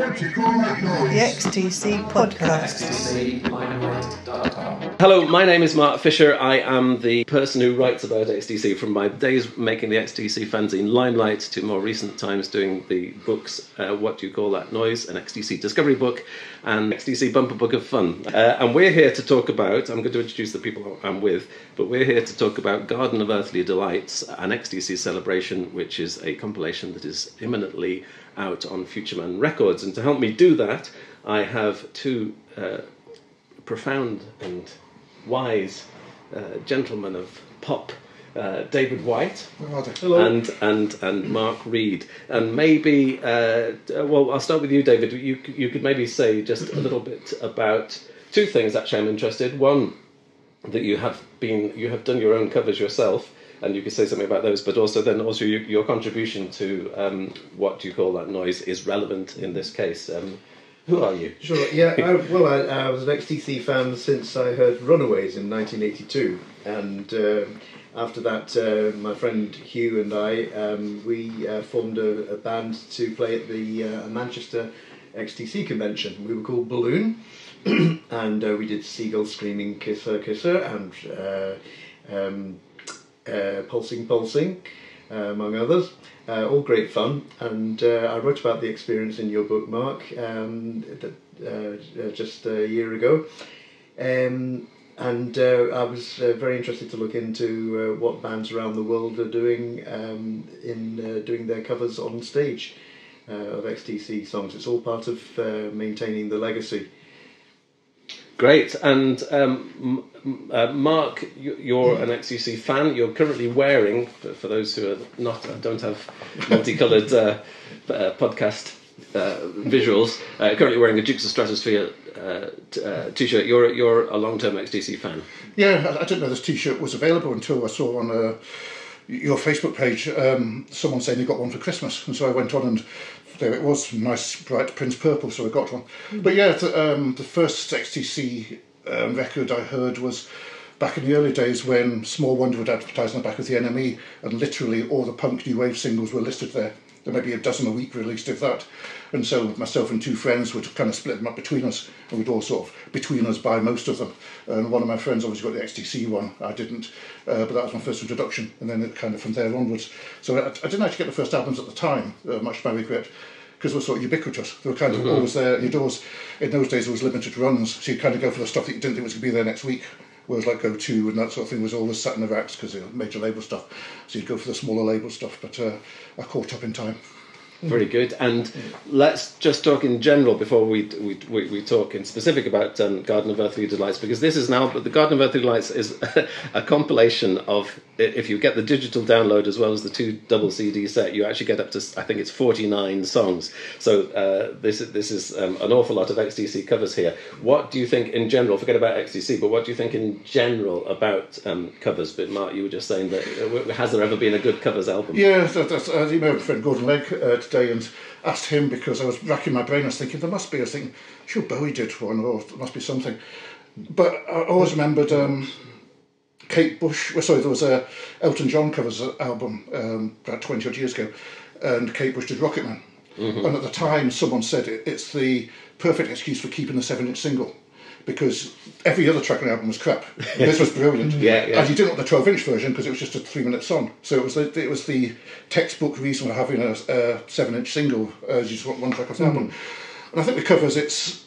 The XTC podcast. Hello, my name is Mark Fisher. I am the person who writes about XTC from my days making the XTC fanzine Limelight to more recent times doing the books uh, What Do You Call That Noise, an XTC Discovery book, and XTC Bumper Book of Fun. Uh, and we're here to talk about, I'm going to introduce the people I'm with, but we're here to talk about Garden of Earthly Delights, an XTC celebration, which is a compilation that is imminently out on Futureman Records. And to help me do that, I have two uh, profound and wise uh, gentlemen of pop. Uh, David White and and and Mark Reed, and maybe uh, well, I'll start with you, David. You you could maybe say just a little bit about two things. Actually, I'm interested. One, that you have been you have done your own covers yourself, and you could say something about those. But also then also your, your contribution to um, what do you call that noise is relevant in this case. Um, who are you? Sure. Yeah. I, well, I, I was an XTC fan since I heard Runaways in 1982, and uh, after that, uh, my friend Hugh and I um, we uh, formed a, a, band to play at the uh, Manchester XTC convention. We were called Balloon, and uh, we did Seagull Screaming Kiss Her Kiss Her and uh, um, Pulsing Pulsing, among others. Uh, all great fun, and uh, I wrote about the experience in your book, Mark, um, uh, just a year ago. Um, and uh, I was uh, very interested to look into uh, what bands around the world are doing um, in doing their covers on stage of XTC songs. It's all part of maintaining the legacy. Great, and um, uh, Mark, you're an XTC fan. You're currently wearing, for, those who are not don't have multicoloured uh, uh, podcast uh, visuals, uh, currently wearing a Dukes of Stratosphear uh, t- t-shirt. You're you're a long-term XTC fan. Yeah, I, I, didn't know this T-shirt was available until I saw on your Facebook page um, someone saying they got one for Christmas, and so I went on and there it was, nice bright Prince purple, so I got one. Mm. But yeah, the, um, the first XTC um, record I heard was back in the early days when Small Wonder would advertise on the back of the NME, and literally all the punk new wave singles were listed there. There may be a dozen a week released of that. And so myself and two friends would kind of split them up between us, and we'd all sort of, between us, buy most of them. And one of my friends obviously got the XTC one, I didn't, uh, but that was my first introduction, and then it kind of from there onwards. So I, I didn't actually get the first albums at the time, uh, much to my regret, because they were sort of ubiquitous. They were kind of mm-hmm. always there. You'd always, in those days, there was limited runs, so you'd kind of go for the stuff that you didn't think was going to be there next week. Whereas like Go 2 and that sort of thing was always sat in the racks because they major label stuff. So you'd go for the smaller label stuff, but uh, I caught up in time. Very good. And let's just talk in general before we we, we, we talk in specific about um, Garden of Earthly Delights, because this is now, but the Garden of Earthly Delights is a compilation of, if you get the digital download as well as the two double CD set, you actually get up to, I think it's 49 songs. So uh, this, this is um, an awful lot of XTC covers here. What do you think in general, forget about XTC, but what do you think in general about um, covers? But Mark, you were just saying that, uh, has there ever been a good covers album? Yeah, that, that's, uh, you know, friend Gordon Legg, uh, today and asked him because I was racking my brain. I was thinking there must be. I was thinking, sure, Bowie did one, or there must be something. But I always remembered um, Kate Bush. Well, sorry, there was a Elton John covers album um, about twenty odd years ago, and Kate Bush did Rocketman. Mm-hmm. And at the time, someone said it, it's the perfect excuse for keeping the seven-inch single because every other track on the album was crap. this was brilliant. yeah, yeah. And you didn't want the 12-inch version because it was just a three-minute song. So it was the, it was the textbook reason for having a, a seven-inch single as uh, you just want one track off the mm. album. And I think the covers it's.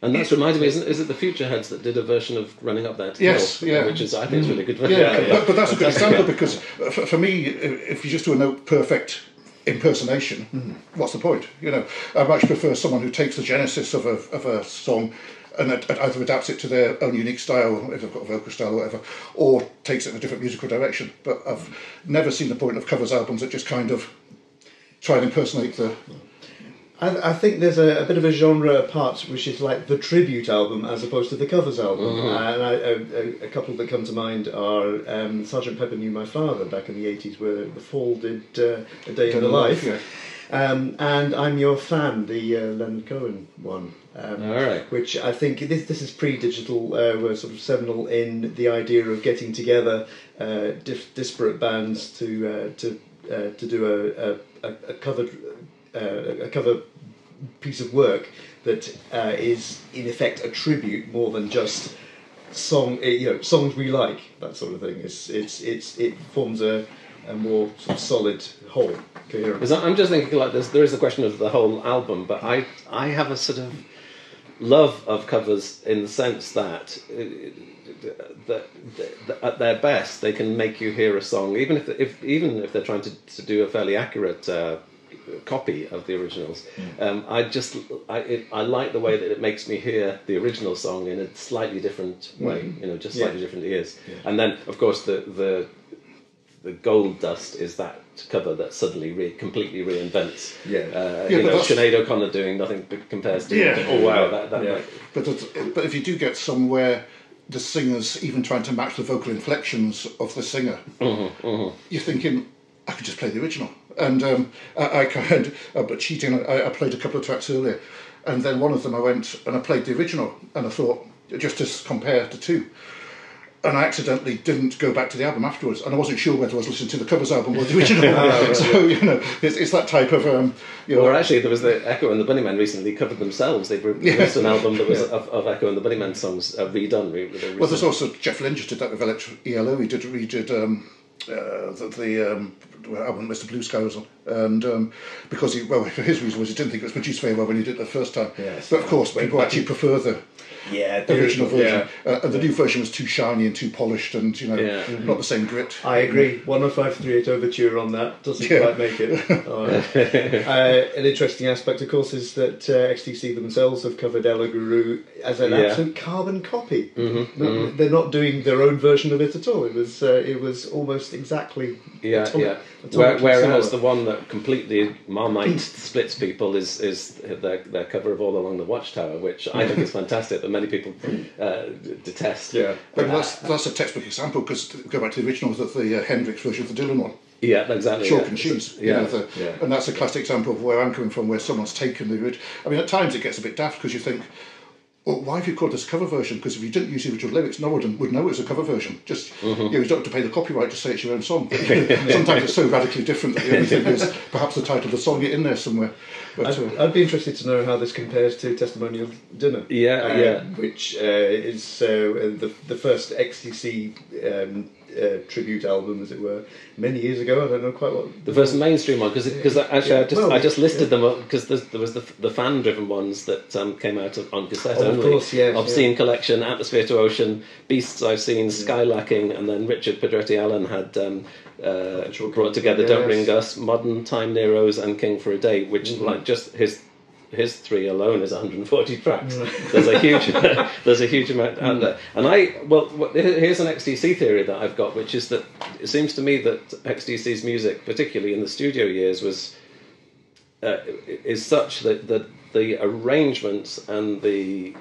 And that's reminded me, isn't, is it the Futureheads that did a version of Running Up That Yes, hill, yeah. Which is, I think, is really good. Yeah, yeah, yeah. But, but, that's a good example because for, for me, if you just do a note perfect impersonation, mm. what's the point? You know, I much prefer someone who takes the genesis of a, of a song and either adapts it to their own unique style, if they've got a vocal style or whatever, or takes it in a different musical direction. But I've never seen the point of covers albums that just kind of try and impersonate the. I, I think there's a, a, bit of a genre apart, which is like the tribute album as opposed to the covers album. Mm-hmm. and I, a, a, couple that come to mind are um, Sergeant Pepper Knew My Father back in the 80s, where The Fall did uh, A Day in the Life. Yeah. Um, and I'm Your Fan, the uh, Leonard Cohen one. Um, All right. Which I think this this is pre-digital. Uh, we're sort of seminal in the idea of getting together uh, dif- disparate bands to uh, to uh, to do a, a, a covered uh, a cover piece of work that uh, is in effect a tribute more than just song, you know, songs we like, that sort of thing. It's it's it's it forms a, a more sort of solid whole, coherent. I'm just thinking like there's, there is the question of the whole album, but I I have a sort of love of covers in the sense that, that, at their best they can make you hear a song, even if if even if they're trying to, to do a fairly accurate. Uh, copy of the originals um, I just I, it, I like the way that it makes me hear the original song in a slightly different way you know just slightly Yeah. different ears and then of course the the the gold dust is that cover that suddenly re- completely reinvents. Yeah. Uh, Yeah, you know, Sinead O'Connor doing nothing b- compares to. Yeah. Oh wow, that, that, Yeah. But but if you do get somewhere the singer's even trying to match the vocal inflections of the singer, you're thinking I could just play the original. And um, I, I kind uh, but cheating. I, I played a couple of tracks earlier, and then one of them I went and I played the original, and I thought just to s- compare the two. And I accidentally didn't go back to the album afterwards, and I wasn't sure whether I was listening to the covers album or the original. so you know, it's, it's that type of um, you know. Or actually, there was the Echo and the Bunnymen recently covered themselves. They released an album that was of, of Echo and the Bunnymen songs uh, redone. Re- they Well, there's also Jeff Lynne just did that with Electro ELO. He did redid um, uh, the, the um, album Mr. Blue Sky was on, and um, because he well for his reason was he didn't think it was produced very well when he did it the first time. Yes. But of course, people actually prefer the Yeah, the original version, Yeah. uh, and the new version was too shiny and too polished, and you know, Yeah. not the same grit. I agree. 10538 Overture on that doesn't Yeah. quite make it. Uh, uh, an interesting aspect, of course, is that uh, XTC themselves have covered Ella Guru as an Yeah. absolute carbon copy. No, They're not doing their own version of it at all. It was uh, it was almost exactly Yeah, atomic- yeah. atomically Where, whereas similar. the one that completely Marmite splits people is is their, their cover of All Along the Watchtower, which I think is fantastic, but many people uh, detest. Yeah. But that's that's a textbook example because go back to the original, the, the uh, Hendrix version of the Dylan one. yeah, exactly. chalk yeah. and cheese. you Yeah. know, the- Yeah. And that's a classic example of where I'm coming from, where someone's taken the original. I mean, at times it gets a bit daft because you think, well, why have you called this a cover version? Because if you didn't use the original lyrics, no one would know it was a cover version. Just Mm-hmm. you, know, you don't have to pay the copyright to say it's your own song. Sometimes it's so radically different that the only thing is perhaps the title of the song in there somewhere. But, I'd, uh, I'd be interested to know how this compares to Testimonial Dinner. Yeah, uh, yeah. Which uh, is uh, the the first XTC um, uh, tribute album, as it were, many years ago. I don't know quite what. The first mainstream one, because because actually I just Well, I just listed yeah. them because there was the the fan driven ones that um, came out of, on cassette Oh, of only. course, yes, Obscene Collection, Atmosphere to Ocean, Beasts I've Seen, Skylacking, and then Richard Pedretti Allen had um, uh, brought together Don't Ring Us, Modern Time Neros, and King for a Day, which Mm-hmm. like just his his three alone is 140 tracks. there's a huge there's a huge amount out there. And I well what- here's an XTC theory that I've got, which is that it seems to me that XTC's music, particularly in the studio years, was uh, is such that the the arrangements and the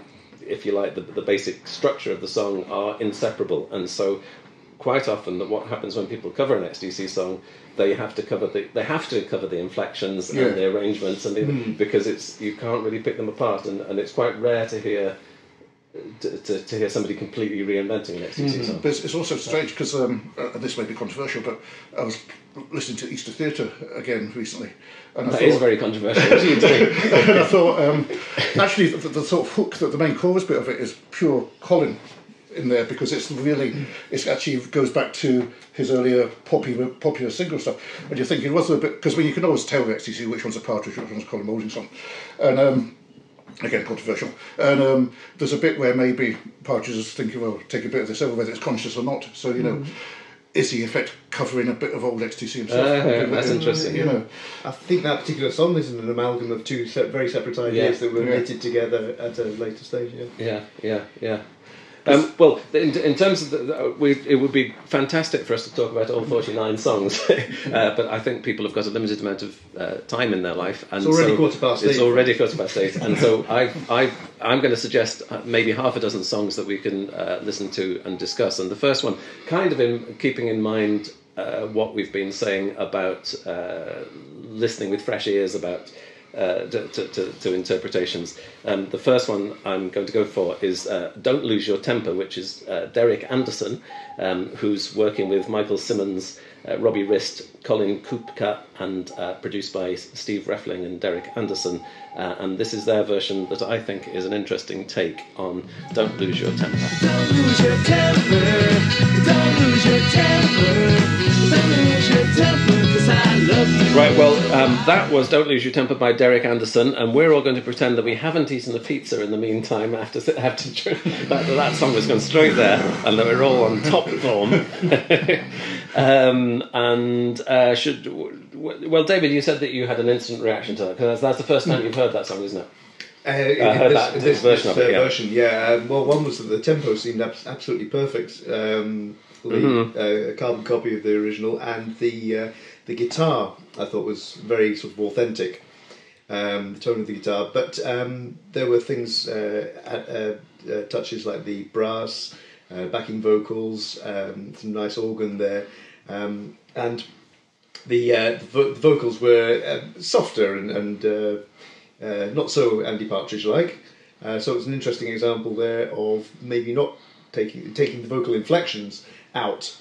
if you like the, the basic structure of the song are inseparable and so quite often that what happens when people cover an XTC song they have to cover the they have to cover the inflections Yeah. and the arrangements and the, because it's you can't really pick them apart and, and it's quite rare to hear to, to, to hear somebody completely reinventing an XTC song But it's, it's also strange because um, uh, this may be controversial, but I was listening to Easter Theatre again recently, and I that thought, is very controversial what do you do? and I thought um, actually the, the sort of hook that the main chorus bit of it is pure Colin in there because it's really it's actually goes back to his earlier popular popular single stuff and you're thinking was there a bit because when you can always tell with XTC which one's a Partridge which one's a Colin Moulding song and um, again controversial and um, there's a bit where maybe Partridge is thinking well take a bit of this over whether it's conscious or not so you know is he in effect covering a bit of old XTC himself Ah, that's Uh, interesting. you know I think that particular song is an amalgam of two se- very separate ideas Yeah. that were Yeah. knitted together at a later stage. Yeah. Yeah, yeah, yeah. Um, well, in, in terms of the, the, we, it would be fantastic for us to talk about all 49 songs, uh, but I think people have got a limited amount of uh, time in their life. And It's already so quarter past eight. It's already quarter past eight, and so I've, I've, I'm going to suggest uh, maybe half a dozen songs that we can uh, listen to and discuss. And the first one, kind of in keeping in mind uh, what we've been saying about uh, listening with fresh ears about uh, to, to, to, interpretations. Um, the first one I'm going to go for is uh, Don't Lose Your Temper, which is uh, Derek Anderson, um, who's working with Michael Simmons, uh, Robbie Rist, Colin Kupka, and uh, produced by Steve Refling and Derek Anderson. Uh, and this is their version that I think is an interesting take on Don't Lose Your Temper. Don't lose your temper. Don't lose your temper. Don't lose your temper, 'cause I love you. Right, well, um, that was Don't Lose Your Temper by Derek Anderson, and we're all going to pretend that we haven't eaten a pizza in the meantime after, after that, that song has gone straight there, and that we're all on top form. um, and uh, should. Well, David, you said that you had an instant reaction to that, because that's, that's the first time you've heard that song, isn't it? Uh, heard that this, version this, of it, uh, yeah. version, yeah. Um, well, one was that the tempo seemed abs- absolutely perfect. Um, the Mm-hmm. uh, carbon copy of the original, and the uh, the guitar I thought was very sort of authentic. Um, the tone of the guitar, but um, there were things, uh, uh, uh, touches like the brass, uh, backing vocals, um, some nice organ there, um, and the, uh, the, vo- the vocals were uh, softer and, and uh, uh, not so Andy Partridge like. Uh, so it's an interesting example there of maybe not taking taking the vocal inflections out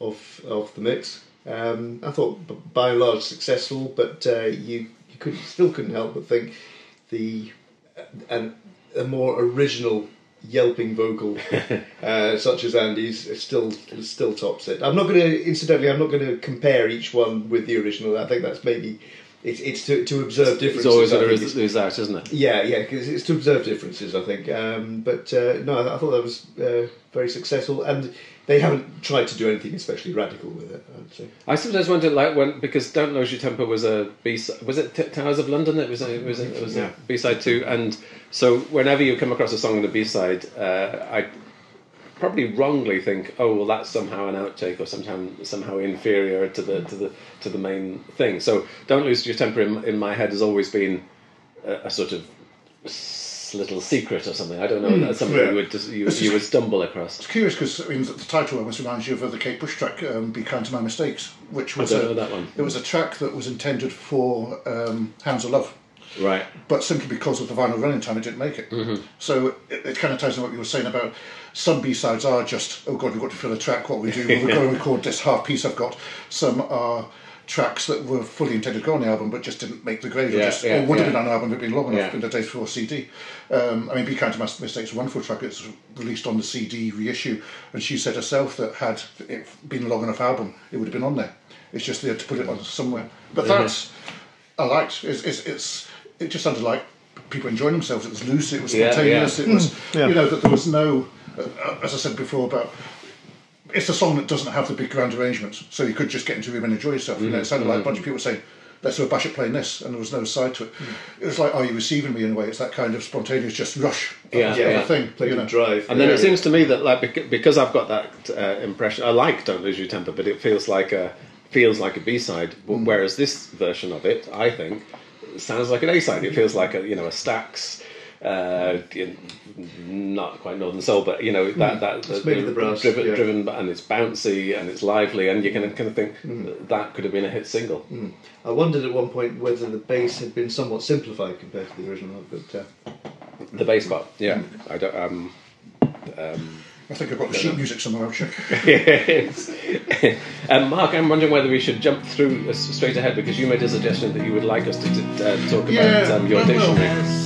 of of the mix. Um, I thought by and large successful, but uh, you you could still couldn't help but think the and a more original yelping vocal uh, such as Andy's still still tops it. I'm not going to incidentally I'm not going to compare each one with the original. I think that's maybe it's it's to, to observe differences. It's always I think to it's- lose out, isn't it? yeah, yeah, because it's to observe differences, I think. Um, but uh, no, I thought that was uh, very successful, and they haven't tried to do anything especially radical with it. I'd. I sometimes wonder, like when because "Don't Lose Your Temper" was a B side. was it T- Towers of London? It was a, it was a, it was Yeah. a B side too, and so whenever you come across a song on a B side, uh, I probably wrongly think, oh well, that's somehow an outtake or somehow somehow inferior to the to the to the main thing. So "Don't Lose Your Temper" in, in my head has always been a, a sort of little secret or something. I don't know. that's something yeah. you would just, you, you would stumble across. It's curious because I mean the title almost reminds you of the Kate Bush track um, "Be Kind to My Mistakes," which was a, that one. It was a track that was intended for um, Hounds of Love, Right. but simply because of the vinyl running time, it didn't make it. Mm-hmm. So it, it kind of ties in what you were saying about some B sides are just oh god, we've got to fill a track. What we do, well, we've got to record this half piece I've got. Some are tracks that were fully intended to go on the album but just didn't make the grade or, Yeah, just, yeah, or would have been on an album if it'd been long enough Yeah. in the days before CD. Um, I mean, Be Kind to Mistakes is a wonderful track. It's released on the CD reissue, and she said herself that had it been a long enough album, it would have been on there. It's just they had to put it on somewhere. But that's I liked. It's, it's, it's it just sounded like people enjoying themselves. It was loose. It was Yeah, spontaneous. yeah. It was yeah. you know that there was no, uh, as I said before about. It's a song that doesn't have the big grand arrangements, so you could just get into the room and enjoy yourself. You know, it sounded like a bunch of people saying, "Let's do a bash at playing this," and there was no side to it. It was like, "Are you receiving me?" In a way, it's that kind of spontaneous, just rush. Yeah, of yeah. thing. Play you know. drive. And then yeah. it seems to me that like because I've got that uh, impression, I like "Don't Lose Your Temper," but it feels like a feels like a B side. Mm. Whereas this version of it, I think, sounds like an A side. It feels like a you know a Stax. Uh, not quite Northern Soul, but you know that that It's maybe the brass, driven, yeah. driven, and it's bouncy and it's lively, and you can kind of think that could have been a hit single. I wondered at one point whether the bass had been somewhat simplified compared to the original, but uh, The bass part, yeah. I don't. Um, I think I've got the sheet music somewhere. I'll check. Yes. um, Mark, I'm wondering whether we should jump through uh, straight ahead because you made a suggestion that you would like us to t- uh, talk about um, your well, well.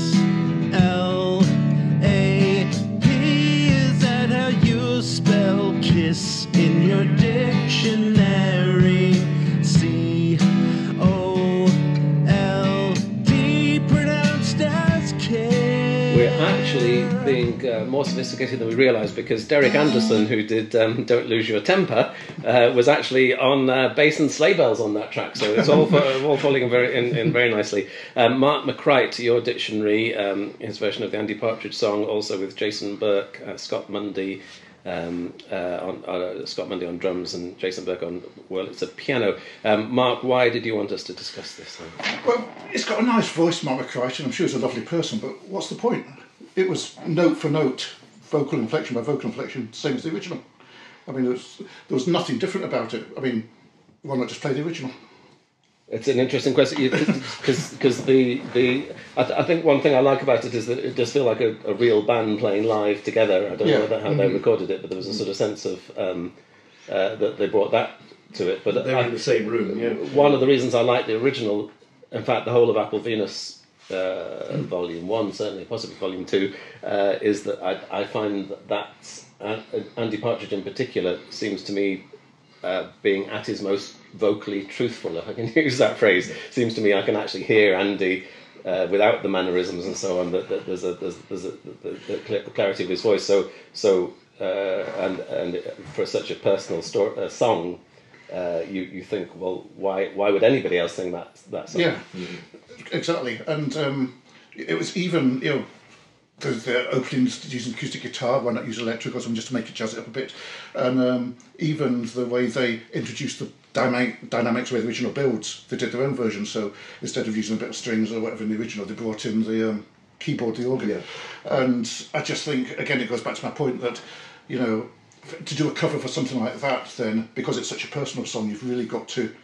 Being uh, more sophisticated than we realised because Derek Anderson, who did um, "Don't Lose Your Temper," uh, was actually on uh, bass and sleigh bells on that track. So it's all fa- all falling in very in, in very nicely. Um, Mark McCrite, your dictionary, um, his version of the Andy Partridge song, also with Jason Burke, uh, Scott Mundy. Um, uh, on, uh, Scott Mundy on drums and Jason Burke on well, it's a piano. Um, Mark, why did you want us to discuss this? Well, it's got a nice voice, Mark McCright, and I'm sure he's a lovely person, but what's the point? It was note for note, vocal inflection by vocal inflection, same as the original. I mean, there was, there was nothing different about it. I mean, why not just play the original? It's an interesting question because the the I, th- I think one thing I like about it is that it does feel like a, a real band playing live together. I don't Yeah. know whether, how they recorded it, but there was a sort of sense of um, uh, that they brought that to it. But They're I- in the same room. Yeah. one of the reasons I like the original, in fact, the whole of Apple Venus uh, Volume One, certainly, possibly Volume Two, uh, is that I, I find that that's, uh, Andy Partridge in particular seems to me uh, being at his most vocally truthful, if I can use that phrase. Seems to me I can actually hear Andy. Uh, without the mannerisms and so on, that, that there's a there's, there's a the, the clarity of his voice. So so and and for such a personal sto- uh, song, uh, you you think, well, why why would anybody else sing that that song? Yeah, exactly. And um, it was even, you know, the, the openings using acoustic guitar, why not use electric or something just to make it jazz it up a bit? And um, even the way they introduced the dynamic, dynamics with the original builds, they did their own version. So instead of using a bit of strings or whatever in the original, they brought in the um, keyboard, the organ. Yeah. And I just think, again, it goes back to my point that, you know, f- to do a cover for something like that, then because it's such a personal song, you've really got to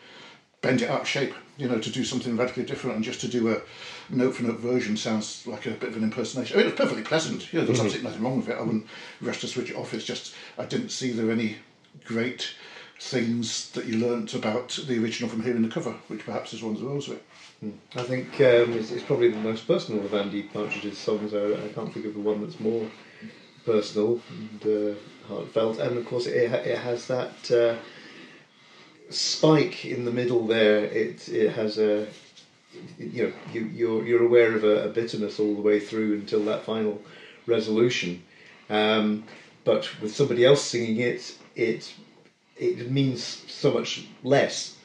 bend it out of shape, you know, to do something radically different and just to do a note for note version sounds like a bit of an impersonation. I mean, it's perfectly pleasant, you know, there's absolutely nothing wrong with it. I wouldn't rush to switch it off. It's just, I didn't see there any great things that you learnt about the original from hearing the cover, which perhaps is one of the woes of it. I think um, it's, it's probably the most personal of Andy Partridge's songs. I, I can't think of the one that's more personal and uh, heartfelt. And of course, it, it has that uh, spike in the middle there. It it has a you know you, you're you're aware of a, a bitterness all the way through until that final resolution. Um, but with somebody else singing it, it it means so much less.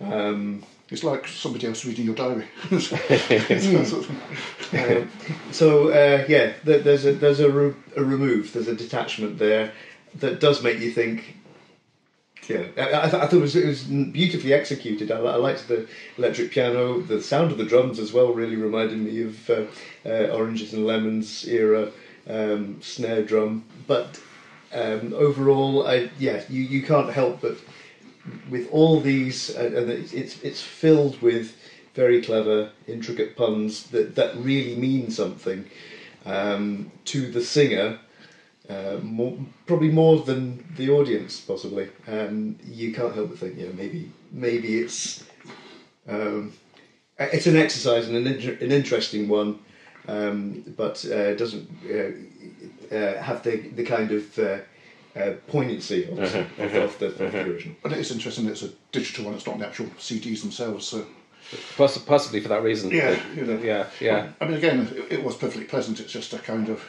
Um, It's like somebody else reading your diary. It's sort of- Um, so uh, yeah, there's a there's a, re- a remove, there's a detachment there that does make you think. Yeah, I, I, th- I thought it was it was beautifully executed. I, I liked the electric piano, the sound of the drums as well. Really reminded me of uh, uh, Oranges and Lemons era um, snare drum. But um, overall, I, yeah, you, you can't help but with all these, uh, and it's, it's it's filled with very clever, intricate puns that that really mean something um, to the singer. Uh, more, probably more than the audience, possibly. Um, you can't help but think, you know, maybe maybe it's um, it's an exercise and an, inter- an interesting one, um, but uh, doesn't uh, uh, have the the kind of uh, poignancy uh-huh, of, of, of the, of the original. but it is interesting that it's a digital one, it's not the actual CDs themselves. So Poss- possibly for that reason. Yeah, you know. yeah, yeah. I mean, again, it, it was perfectly pleasant. It's just a kind of,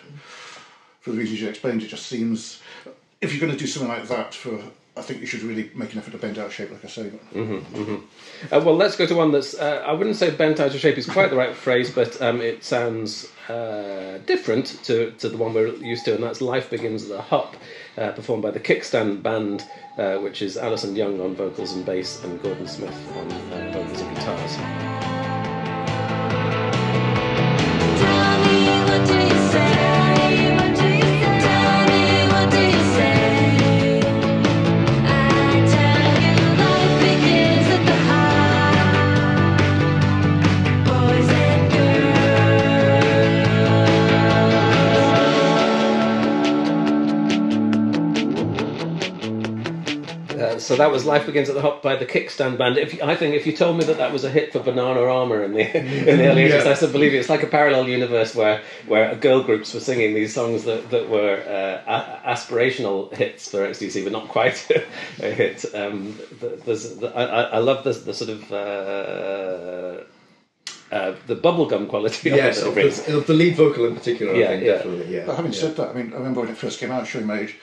for the reasons you explained, it just seems. If you're going to do something like that, for I think you should really make an effort to bend out of shape, like I say. But Uh, well, let's go to one that's, uh, I wouldn't say bent out of shape is quite the right phrase, but um, it sounds uh, different to, to the one we're used to, and that's Life Begins at the Hop, uh, performed by the Kickstand Band, uh, which is Alison Young on vocals and bass, and Gordon Smith on uh, vocals and guitars. So that was Life Begins at the Hop by the Kickstand Band. If you, I think if you told me that that was a hit for Bananarama in the in the early eighties, I still believe it. It's like a parallel universe where where girl groups were singing these songs that that were uh, a- aspirational hits for XTC, but not quite a hit. Um, there's, I, I I love the the sort of. Uh, uh, the bubblegum quality of Yes, it it of the, of the lead vocal in particular. Yeah, I think yeah. definitely. Yeah. But having yeah. said that, I mean, I remember when it first came out, showing my age,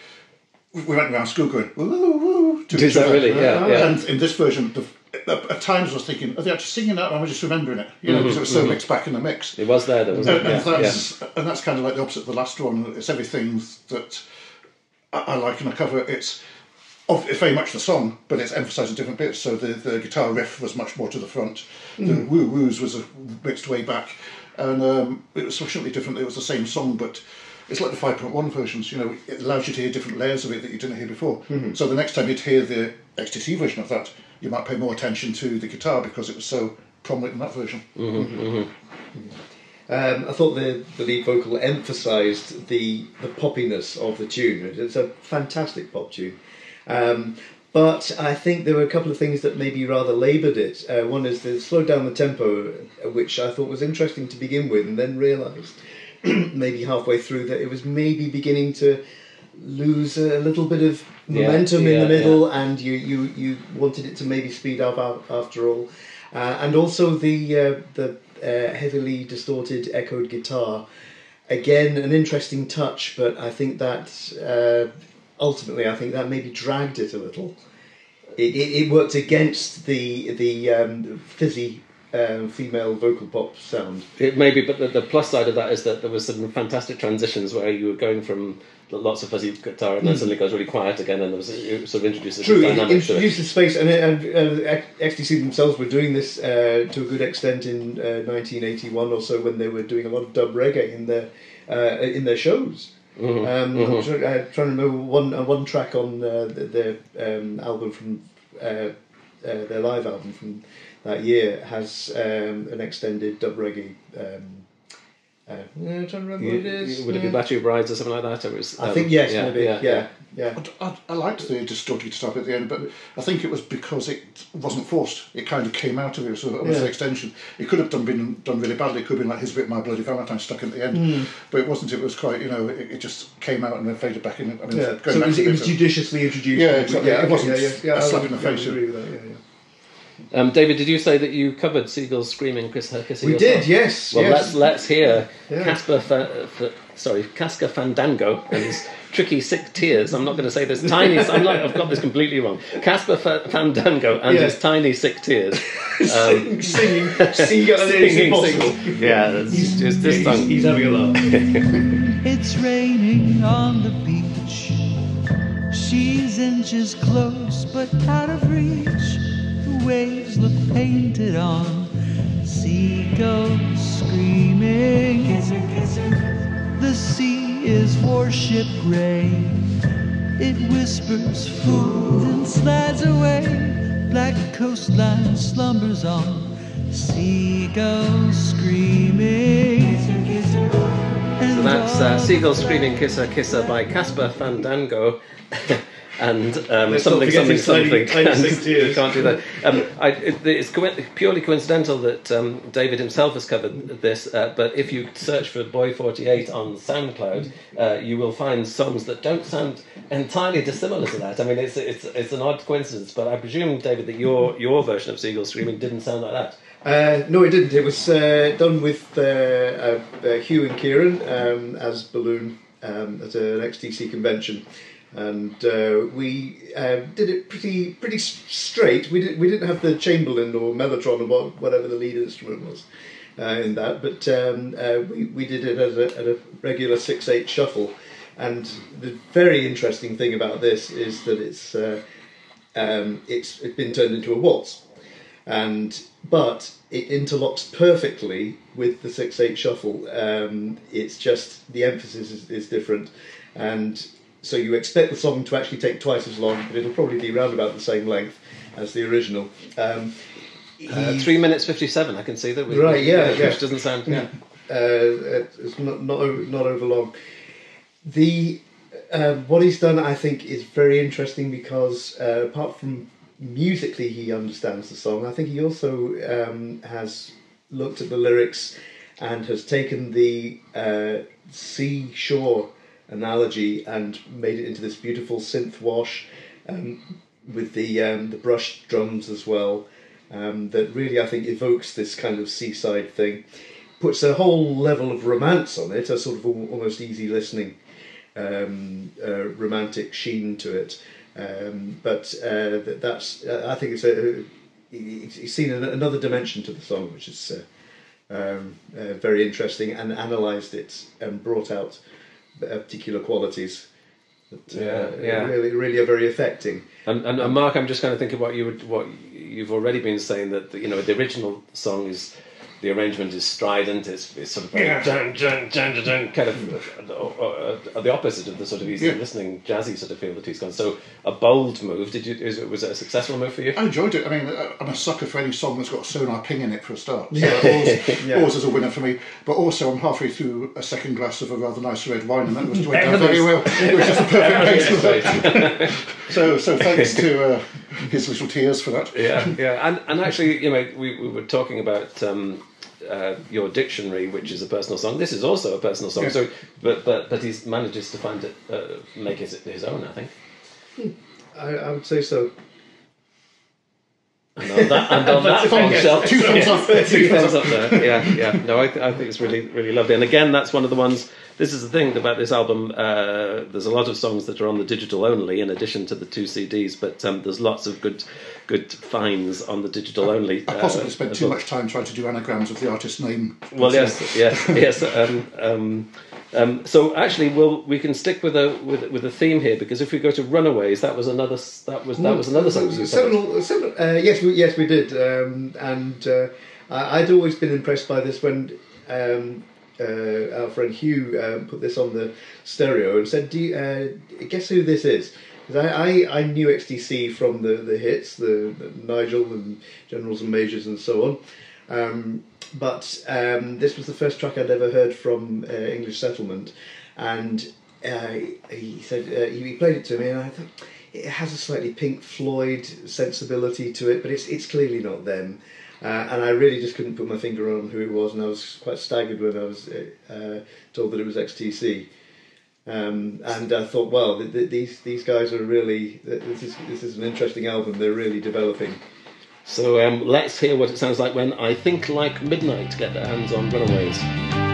we we went around school going, woo, woo, woo, to Is that really? Yeah, yeah. And in this version, the, at, times I was thinking, are they actually singing that or am I just remembering it? You know, because it was so mixed back in the mix. It was there, though, wasn't And, and Yeah, yeah. that's, and that's kind of like the opposite of the last one. It's everything that I, I like in a cover. It's of- it's very much the song, but it's emphasising different bits. So the, the guitar riff was much more to the front. The Mm. woo woos was a mixed way back, and um, it was sufficiently different. It was the same song, but it's like the 5.1 versions, you know, it allows you to hear different layers of it that you didn't hear before. So the next time you'd hear the XTC version of that, you might pay more attention to the guitar because it was so prominent in that version. Um, I thought the, the lead vocal emphasised the the poppiness of the tune. It's a fantastic pop tune. Um, but I think there were a couple of things that maybe rather laboured it. Uh, one is the slowed down the tempo, uh, which I thought was interesting to begin with, and then realised maybe halfway through that it was maybe beginning to lose a little bit of Yeah, momentum in the middle, and you, you, you wanted it to maybe speed up after all. Uh, and also the uh, the uh, heavily distorted echoed guitar. Again, an interesting touch, but I think that uh, ultimately, I think that maybe dragged it a little. It, it, it worked against the the um, fizzy um, female vocal pop sound. It may be, but the, the plus side of that is that there was some fantastic transitions where you were going from lots of fuzzy guitar and then suddenly it goes really quiet again, and there was it sort of introduced a True, it dynamic to it. introduced the space, and, and XTC themselves were doing this uh, to a good extent in uh, 1981 or so when they were doing a lot of dub reggae in their uh, in their shows. Mm-hmm. Um, I'm trying, uh, trying to remember one uh, one track on uh, the- their um, album from uh, uh, their live album from that year has um, an extended dub reggae. Um, uh, yeah, I'm trying to remember what it is. Would it be Yeah. Battery Brides or something like that? Or was, I um, think yes, yeah, maybe. yeah, Yeah, yeah. But I, I liked the distorted guitar at the end, but I think it was because it wasn't forced. It kind of came out of it, so it was Yeah. an extension. It could have done been done really badly. It could have been like his bit, my bloody Valentine, stuck at the end. But it wasn't. It was quite, you know, it, it just came out and then faded back in. I mean, Yeah, going so it was, it was judiciously introduced. Yeah, exactly. It wasn't yeah, yeah, yeah, a I slap in the yeah, I face, yeah. agree with that, yeah, yeah. Um, David, did you say that you covered Seagull's Screaming Kiss Her Kiss Her We yourself? did, yes. Well, yes. let's let's hear Yeah. Casper, fa- fa- sorry, Casca Fandango and his tricky sick tears. I'm not going to say this tiny. I'm not, I've got this completely wrong. Casper fa- Fandango and Yeah. his tiny sick tears. singing, singing, singing, it's Singing, singing. Yeah, that's just this He's, song. he's having a laugh. It's raining on the beach. She's inches close but out of reach. The waves look painted on. Seagulls screaming. The sea is warship gray. It whispers food and slides away. Black coastline slumbers on. Seagulls screaming. So that's uh, Seagull Screaming Kiss Her Kiss Her by Casper Fandango. and um, something, something, something. tiny And sick tears. you can't do that. Um, I, it, it's co- purely coincidental that um, David himself has covered this, uh, but if you search for Boy 48 on SoundCloud, uh, you will find songs that don't sound entirely dissimilar to that. I mean, it's, it's, it's an odd coincidence, but I presume, David, that your, your version of Seagull Screaming didn't sound like that. Uh, no, it didn't. It was uh, done with uh, uh, uh, Hugh and Kieran um, as Balloon um, at an XTC convention, and uh, we uh, did it pretty pretty straight. We did we didn't have the Chamberlin or Mellotron or whatever the lead instrument was uh, in that, but um, uh, we we did it at a, at a regular six eight shuffle. And the very interesting thing about this is that it's uh, um, it's, it's been turned into a waltz and but it interlocks perfectly with the six eight shuffle. Um, it's just the emphasis is, is different, and so you expect the song to actually take twice as long, but it'll probably be around about the same length as the original. Um, Uh, three minutes 57, I can see that. We, Right, yeah, yeah. Which doesn't sound. Yeah. uh, it's not not over, not over long. The uh, what he's done, I think, is very interesting because uh, apart from musically, he understands the song. I think he also um, has looked at the lyrics and has taken the uh, seashore analogy and made it into this beautiful synth wash um, with the um, the brushed drums as well. Um, that really, I think, evokes this kind of seaside thing. Puts a whole level of romance on it, a sort of almost easy listening, um, uh, romantic sheen to it. Um, but uh, that, that's, uh, I think it's a, he's seen another dimension to the song, which is uh, um, uh, very interesting, and analysed it and brought out particular qualities that uh, Yeah, yeah. really, really are very affecting. And, and, and Mark, I'm just kind of thinking what you would, what you've already been saying that you know the original song is the arrangement is strident. It's, it's sort of very Yeah. dun, dun, dun, dun, dun, kind of uh, uh, uh, the opposite of the sort of easy Yeah. listening jazzy sort of feel that he's gone. So a bold move. Did you? Is, it- was it a successful move for you? I enjoyed it. I mean, uh, I'm a sucker for any song that's got a sonar ping in it for a start. So it always, always is a winner for me. But also, I'm halfway through a second glass of a rather nice red wine, and that was went down very well. It was just a perfect pace for that. So, so thanks to uh, his little tears for that. yeah, yeah, and and actually, you know, we, we were talking about um, uh, your dictionary, which is a personal song. This is also a personal song. Yeah. So, but but but he manages to find it, uh, make it his own. I think. I, I would say so. And on that, and on that bombshell, Two thumbs up. two thumbs up there. Yeah, yeah. No, I, I think it's really, really lovely. And again, that's one of the ones. This is the thing about this album. Uh, there's a lot of songs that are on the digital only, in addition to the two CDs. But um, there's lots of good, good finds on the digital only. I uh, possibly spent too well. much time trying to do anagrams of the artist's name. Well, yes, yes, yes. Um, um, um, so actually, we'll, we can stick with a with, with a theme here because if we go to Runaways, that was another that was that was another song. Several, several, uh, yes, we, yes, we did, um, and uh, I, I'd always been impressed by this when um, uh, our friend Hugh um, put this on the stereo and said, "Do you, uh, guess who this is?" 'Cause I, I, I knew XTC from the, the hits, the, the Nigel and Generals and Majors and so on. Um, but um, this was the first track I'd ever heard from uh, English Settlement, and uh, he said uh, he played it to me, and I thought it has a slightly Pink Floyd sensibility to it, but it's it's clearly not them. Uh, and I really just couldn't put my finger on who it was, and I was quite staggered when I was uh, told that it was XTC. Um, and I thought, well, th- th- these these guys are really this is this is an interesting album. They're really developing. So um, let's hear what it sounds like when I think like Midnight get their hands on Runaways.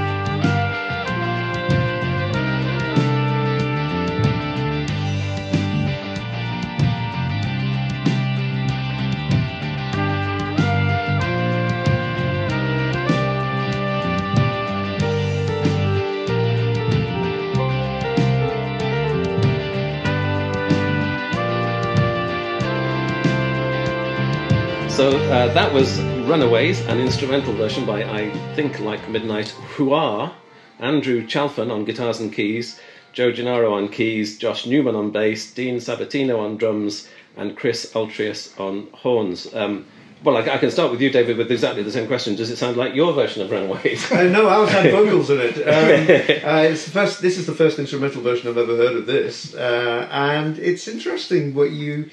Uh, that was Runaways, an instrumental version by I Think Like Midnight, who are Andrew Chalfan on guitars and keys, Joe Gennaro on keys, Josh Newman on bass, Dean Sabatino on drums, and Chris Altrius on horns. Um, well, I, I can start with you, David, with exactly the same question. Does it sound like your version of Runaways? Uh, no, was had vocals in it. Um, uh, it's the first. This is the first instrumental version I've ever heard of this, uh, and it's interesting what you.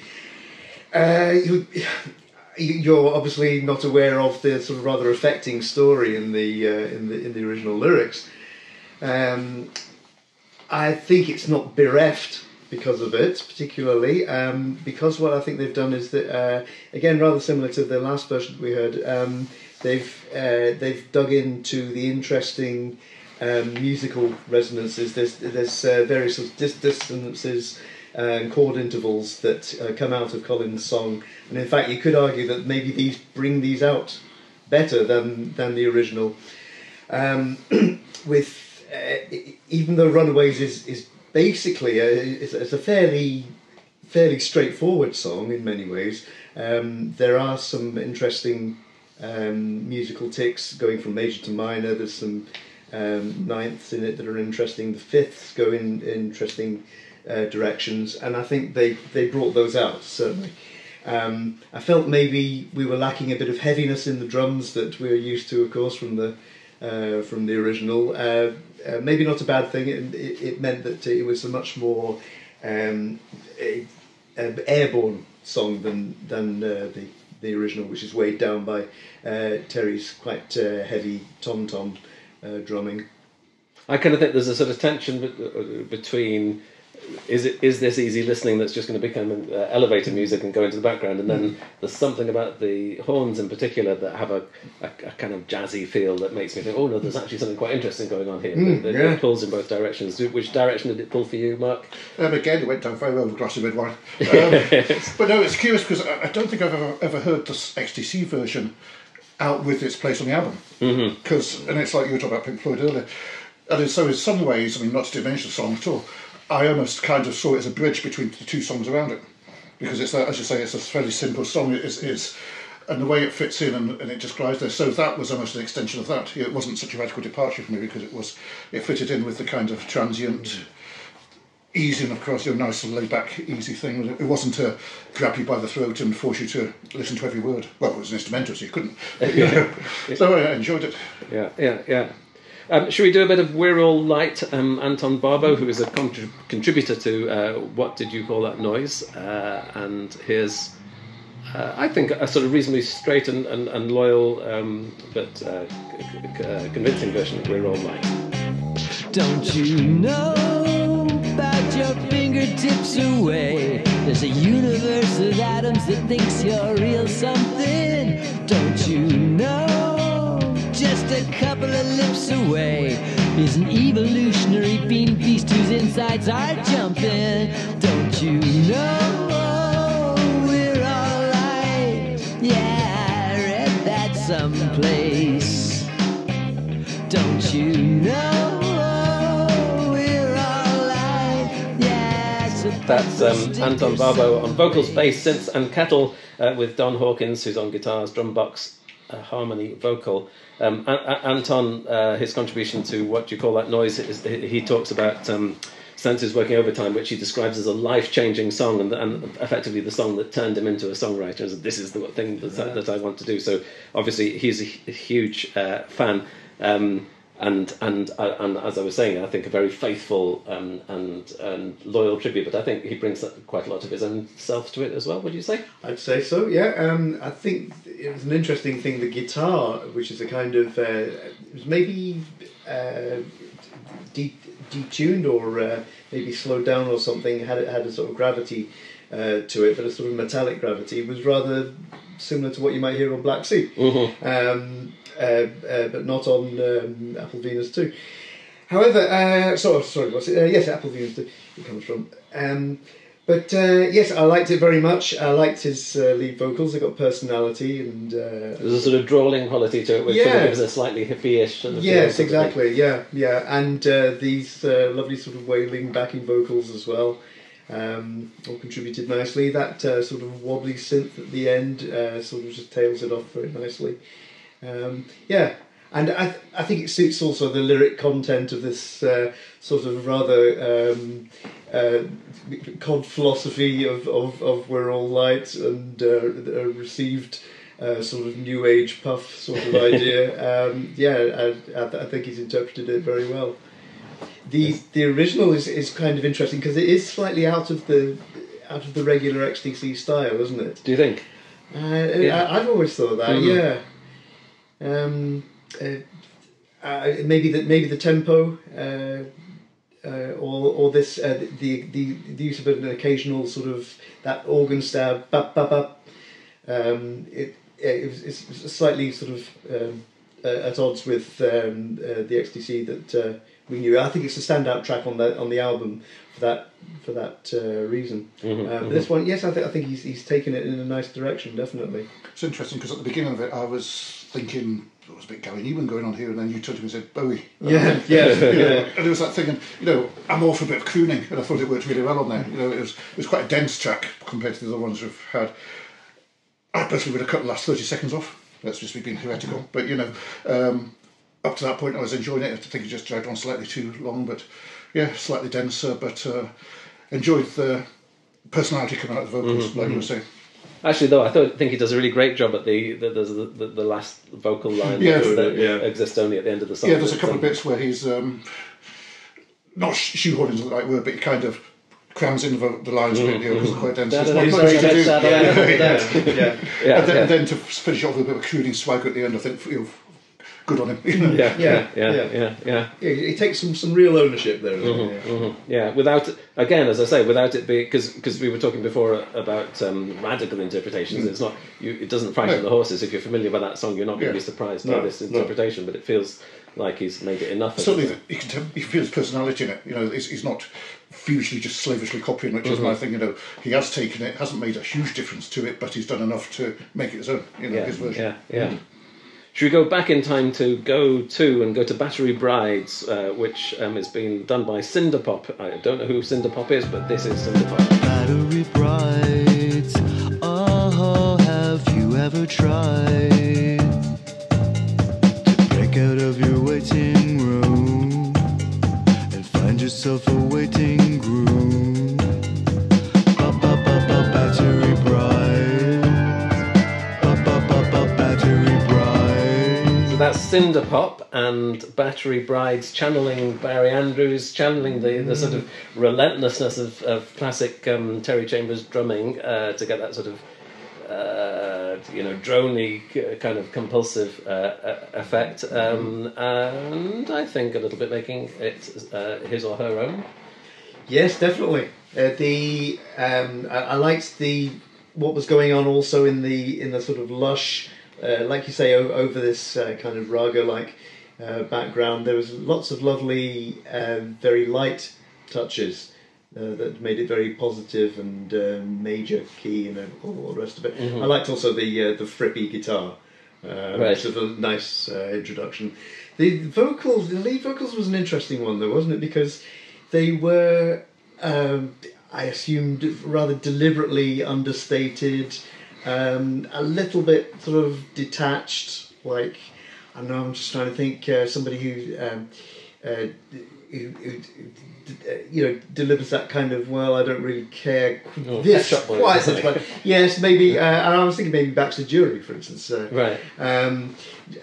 Uh, you you're obviously not aware of the sort of rather affecting story in the uh, in the in the original lyrics. Um, I think it's not bereft because of it, particularly um, because what I think they've done is that uh, again, rather similar to the last version that we heard, um, they've uh, they've dug into the interesting um, musical resonances. There's there's uh, various sort of dis- dissonances and chord intervals that uh, come out of Colin's song, and in fact, you could argue that maybe these bring these out better than than the original. Um, with uh, even though Runaways is is basically a, it's, it's a fairly fairly straightforward song in many ways. Um, there are some interesting um, musical ticks going from major to minor. There's some um, ninths in it that are interesting. The fifths go in interesting uh, directions, and I think they they brought those out certainly. Um, I felt maybe we were lacking a bit of heaviness in the drums that we're used to, of course, from the uh, from the original. Uh, uh, maybe not a bad thing. It, it, it meant that it was a much more um, a, a airborne song than than uh, the the original, which is weighed down by uh, Terry's quite heavy tom tom drumming. I kind of think there's a sort of tension be- between is it is this easy listening that's just going to become uh, elevator music and go into the background, and then there's something about the horns in particular that have a, a, a kind of jazzy feel that makes me think, oh no, there's actually something quite interesting going on here. that yeah. pulls in both directions. Which direction did it pull for you, Mark? Um, again, it went down very well with a glass of red wine. Um, but no, it's curious because I I don't think I've ever, ever heard this XTC version out with its place on the album. Because, and it's like you were talking about Pink Floyd earlier. And so, in some ways, I mean, not to diminish the song at all, I almost kind of saw it as a bridge between the two songs around it. Because it's, a, as you say, it's a fairly simple song. It's, it's and the way it fits in and, and it describes there. So that was almost an extension of that. It wasn't such a radical departure for me because it was it fitted in with the kind of transient. Easy and of course, you know, nice laid back, easy thing. It wasn't to grab you by the throat and force you to listen to every word. Well, it was an instrumental, so you couldn't. But, you know. So I enjoyed it. Yeah, yeah, yeah. Um, should we do a bit of We're All Light? Um, Anton Barbeau, who is a contrib- contributor to uh, What Did You Call That Noise? Uh, and here's, uh, I think, a sort of reasonably straight and, and, and loyal um, but uh, c- c- uh, convincing version of We're All Light. Don't you know about your fingertips away? There's a universe of atoms that thinks you're real something. Don't you couple of lips away is an evolutionary bean beast whose insides are jumping. Don't you know we're all right? Yeah, I read that someplace. Don't you know we're all right? Yeah, That's um, Anton Barbeau on vocals, bass, synths, and kettle, uh, with Don Hawkins, who's on guitars, drum box, harmony, vocal. Um, Anton, uh, his contribution to what you call that noise is he talks about um, Senses working overtime, which he describes as a life-changing song, and, and effectively the song that turned him into a songwriter. This is the thing that, that I want to do. So obviously he's a, huge uh, fan. Um, and and uh, and as I was saying, I think a very faithful um, and and loyal tribute. But I think he brings quite a lot of his own self to it as well. Would you say? I'd say so. Yeah. Um, I think it was an interesting thing. The guitar, which is a kind of, uh, it was maybe uh, de- detuned or uh, maybe slowed down or something. Had it had a sort of gravity uh, to it, but a sort of metallic gravity. It was rather similar to what you might hear on Black Sea, um, uh, uh, but not on um, Apple Venus Two. However, uh, so, sorry, what's it? Uh, yes, Apple Venus Two. It comes from. Um, but uh, yes, I liked it very much. I liked his uh, lead vocals. They got personality and uh, There's a sort of drawling quality to it, which sort of gives a slightly hippie-ish. Sort of Yes, sort of exactly. Yeah, yeah, and uh, these uh, lovely sort of wailing backing vocals as well, um, all contributed nicely. That uh, sort of wobbly synth at the end uh, sort of just tails it off very nicely. Um, yeah, and I, th- I think it suits also the lyric content of this uh, sort of rather um, uh, cod philosophy of, of, of we're all light and uh, a received uh, sort of new age puff sort of idea. Um, yeah, I, I, th- I think he's interpreted it very well. The the original is, is kind of interesting because it is slightly out of the out of the regular XTC style, isn't it? Do you think? Uh, Yeah. I, I've always thought that. Mhm. Yeah. Um, uh, uh, maybe the maybe the tempo, uh, uh, or or this uh, the, the the use of an occasional sort of that organ stab, bap bap bap. Um, it, it it's slightly sort of um, uh, at odds with um, uh, the XTC that uh, we knew. I think it's a standout track on the on the album for that for that uh, reason. Mhm, Uh, but this one, yes, I think I think he's he's taken it in a nice direction, definitely. It's interesting because at the beginning of it, I was thinking there was a bit Gary Numan going on here, and then you turned to me and said Bowie. Yeah, yeah, You know, yeah. and it was that thing, and you know, I'm all for a bit of crooning, and I thought it worked really well on there. You know, it was it was quite a dense track compared to the other ones we've had. I personally would have cut the last 30 seconds off. That's just me being heretical, but you know, um, up to that point, I was enjoying it. I think it just dragged on slightly too long, but yeah, slightly denser, but uh, enjoyed the personality coming out of the vocals, like you were saying. Actually, though, I thought, think he does a really great job at the the, the, the, the last vocal line Yeah. that, that Yeah. exists only at the end of the song. Yeah, there's a couple um, of bits where he's um, not sh- shoehorning is the right word, but he kind of crams in the, the lines a bit here because it's quite dense. It's not much to do. yeah. Yeah, and, then, yeah. and then to finish off with a bit of crooning swagger at the end, I think you know, good on him. yeah, yeah, Yeah, yeah, yeah. yeah, yeah. Yeah, he takes some, some real ownership there. doesn't he? Mhm, Yeah, without again, as I say, without it being because because we were talking before about um, radical interpretations. It's not you. It doesn't frighten No. the horses. If you're familiar with that song, you're not going to Yeah. be surprised No, by this no. interpretation. But it feels like he's made it enough. Certainly, it. the, you can tell, you feel his personality in it. You know, he's, he's not fevishly just slavishly copying, which is Mm-hmm. my thing. You know, he has taken it, hasn't made a huge difference to it, but he's done enough to make it his own. You know, yeah, his version. yeah, yeah. Should we go back in time to go to and go to Battery Brides, uh, which um, is being done by Cinderpop? I don't know who Cinderpop is, but this is Cinderpop. Battery brides. Bright. So that's Cinder Pop and Battery Brides channeling Barry Andrews, channeling the, the sort of relentlessness of, of classic um, Terry Chambers drumming uh, to get that sort of uh, you know drony k- kind of compulsive uh, uh, effect, um, and I think a little bit making it uh, his or her own. Yes, definitely. Uh, the um, I, I liked the what was going on also in the in the sort of lush, uh, like you say, o- over this uh, kind of raga like uh, background. There was lots of lovely, uh, very light touches. Uh, that made it very positive and uh, major key and uh, all the rest of it. I liked also the uh, the frippy guitar, uh, Right. which was a nice uh, introduction. The vocals, the lead vocals was an interesting one though, wasn't it? Because they were, um, I assumed, rather deliberately understated, um, a little bit sort of detached. Like, I know, I'm just trying to think uh, somebody who, um, uh, who, who, you know, delivers that kind of well, I don't really care. Oh, this Pet Shop Boys, quite such one. Yes, maybe. Uh, and I was thinking maybe Baxter Dury, for instance. Uh, Right. um,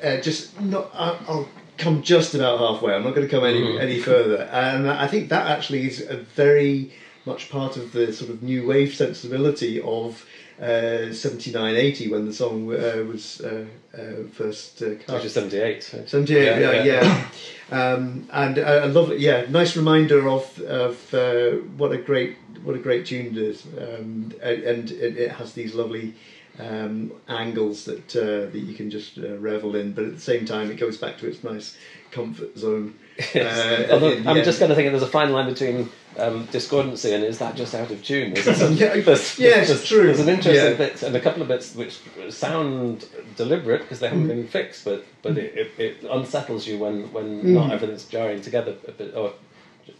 uh, just not. I, I'll come just about halfway. I'm not going to come any any further. And I think that actually is a very much part of the sort of new wave sensibility of. Uh, 79 80 when the song uh, was uh, uh, first uh, cut. Which is 78. 78, Yeah, yeah, yeah. yeah. Um, and uh, a lovely, yeah, nice reminder of of uh, what a great what a great tune it is, um, and, it, it has these lovely um, angles that uh, that you can just uh, revel in, but at the same time it goes back to its nice comfort zone. Although, I'm end. just kind of thinking there's a fine line between um, discordancy and is that just out of tune? There's, some- Yeah, there's- yes, there's- true. There's an interesting Yeah. bit and a couple of bits which sound deliberate because they haven't Mm. been fixed, but but it, it, it unsettles you when, when Mm. not everything's jarring together. A bit, or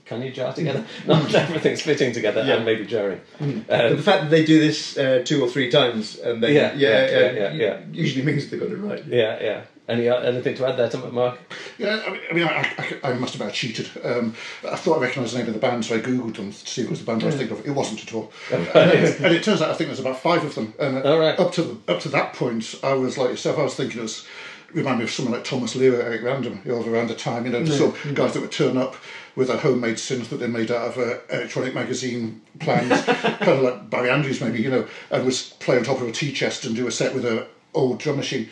can you jar together? Not everything's fitting together Mm. Yeah. Mm. and maybe jarring. But Um, the fact that they do this uh, two or three times and then Yeah, yeah, yeah, yeah, yeah, yeah, yeah. usually means they got it right. yeah, yeah. Any uh, anything to add there, to Mark? Yeah, I mean, I, mean, I, I, I must have about cheated. Um, I thought I recognised the name of the band, so I googled them to see if it was the band I was thinking of. It wasn't at all. and, it, and it turns out I think there's about five of them. And uh, All right. up to up to that point, I was like yourself. I was thinking it was remind me of someone like Thomas Leer, Eric Random, you know, around the time. You know, the sort of guys that would turn up with a homemade synth that they made out of uh, electronic magazine plans, kind of like Barry Andrews maybe, you know, and was play on top of a tea chest and do a set with a old drum machine.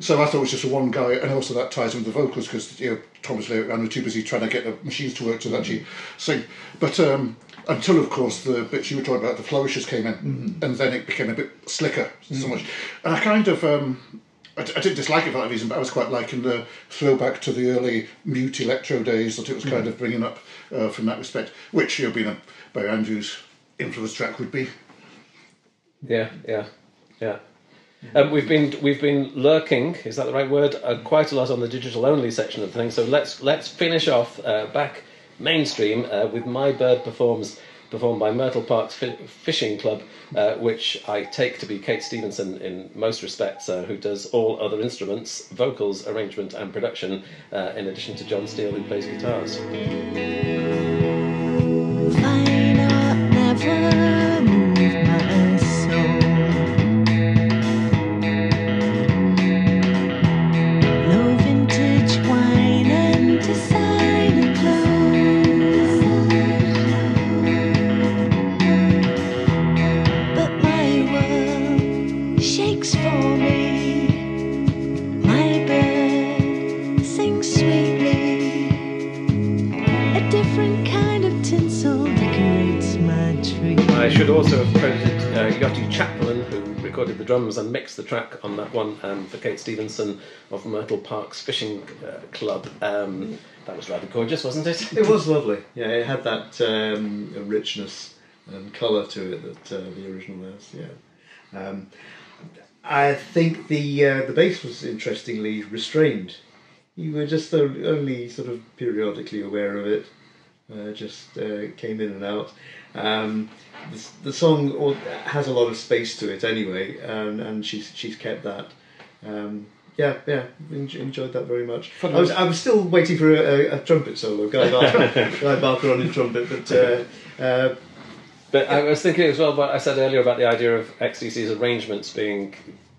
So I thought it was just a one guy, and also that ties in with the vocals because you know Thomas Leer and were too busy trying to get the machines to work to actually sing. But um, until of course the bits you were talking about, the flourishes came in, and then it became a bit slicker so much. And I kind of. Um, I, I didn't dislike it for that reason, but I was quite liking the throwback to the early mute electro days that it was kind of bringing up uh, from that respect, which you know, being a Barry Andrews influence track would be. Yeah, yeah, yeah. Um, we've been we've been lurking. Is that the right word? Uh, quite a lot on the digital only section of the thing. So let's let's finish off uh, back mainstream uh, with My Bird performs performed by Myrtle Park's Fishing Club, uh, which I take to be Kate Stevenson in most respects, uh, who does all other instruments, vocals, arrangement, and production, uh, in addition to John Steele, who plays guitars. The drums and mixed the track on that one, and for Kate Stevenson of Myrtle Park's Fishing uh, Club. Um, that was rather gorgeous, wasn't it? It was lovely. Yeah, it had that um, richness and colour to it that uh, the original has. Yeah. Um, I think the uh, the bass was interestingly restrained. You were just only sort of periodically aware of it. Uh, just uh, came in and out. Um, the, the song has a lot of space to it anyway, um, and she's she's kept that. Um, yeah, yeah, enjoyed that very much. I was, I was still waiting for a, a, a trumpet solo, Guy Barker, Guy Barker on his trumpet, but uh, uh, But I was thinking as well what I said earlier about the idea of XTC's arrangements being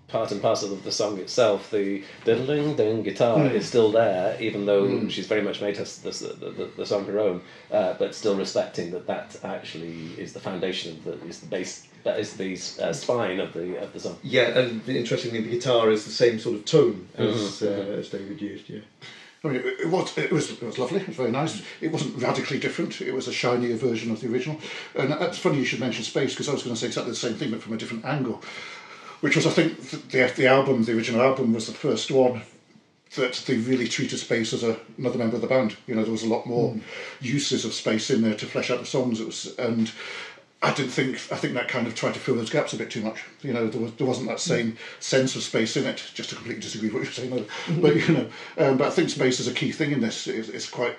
part and parcel of the song itself. The diddling ding guitar is still there, even though she's very much made us the, the, the, the song her own, uh, but still respecting that that actually is the foundation of the is the base that is the uh, spine of the of the song. yeah, and interestingly, the guitar is the same sort of tone as uh, as David used. Yeah. I mean, it, it was it was it was lovely. It was very nice. It wasn't radically different. It was a shinier version of the original. And it's funny you should mention space because I was going to say exactly the same thing, but from a different angle. Which was, I think, the the album, the original album, was the first one that they really treated space as a, another member of the band. You know, there was a lot more uses of space in there to flesh out the songs. It was and. I didn't think. I think that kind of tried to fill those gaps a bit too much. You know, there was there wasn't that same sense of space in it. Just to completely disagree with what you're saying, but you know, um, but I think space is a key thing in this. It's, it's quite.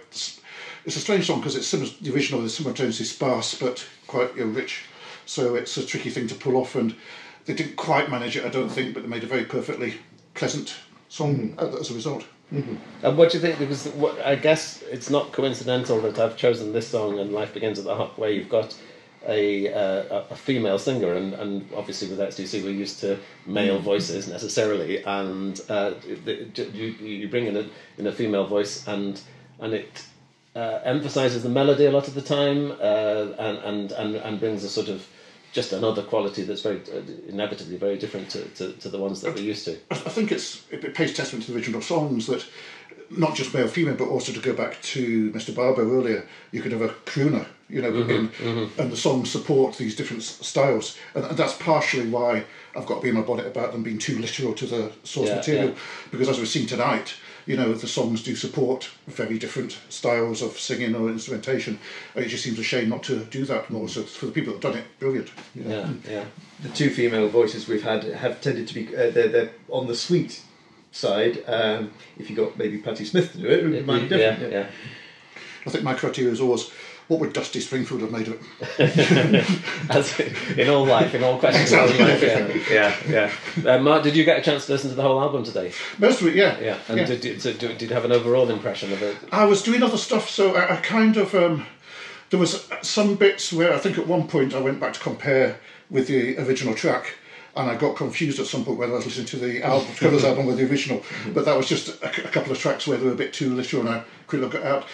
It's a strange song because it's similar. The original is simultaneously sparse but quite you know, rich. So it's a tricky thing to pull off, and they didn't quite manage it. I don't think, but they made a very perfectly pleasant song uh, as a result. And what do you think? Because what, I guess it's not coincidental that I've chosen this song and "Life Begins at the Hop, where you've got a uh, a- a female singer, and, and obviously with XTC we're used to male voices necessarily, and uh, the, you, you bring in a in a female voice, and and it uh, emphasizes the melody a lot of the time, uh, and, and and and brings a sort of just another quality that's very uh, inevitably very different to, to, to the ones that we're used to. I think it's it pays testament to the original songs that not just male female, but also to go back to Mr. Barbeau earlier, you could have a crooner, you know, in, and the songs support these different styles, and, and that's partially why I've got to be in my bonnet about them being too literal to the source Yeah, material, yeah. because as we've seen tonight. You know, the songs do support very different styles of singing or instrumentation. and It just seems a shame not to do that more. So, for the people that have done it, brilliant. you know. Yeah, yeah. the two female voices we've had have tended to be uh, they're, they're on the sweet side. Um, if you got maybe Patti Smith to do it, it might be yeah, different. yeah. I think my criteria is always what would Dusty Springfield have made of it? As in all life, in all questions of life. Yeah, yeah. yeah. Uh, Mark, did you get a chance to listen to the whole album today? Most of it, yeah. Yeah. And Did, did, so do- did you have an overall impression of it? I was doing other stuff, so I, I kind of um, there was some bits where I think at one point I went back to compare with the original track, and I got confused at some point whether I was listening to the album, covers album with the original. But that was just a, a couple of tracks where they were a bit too literal, and I quickly got out.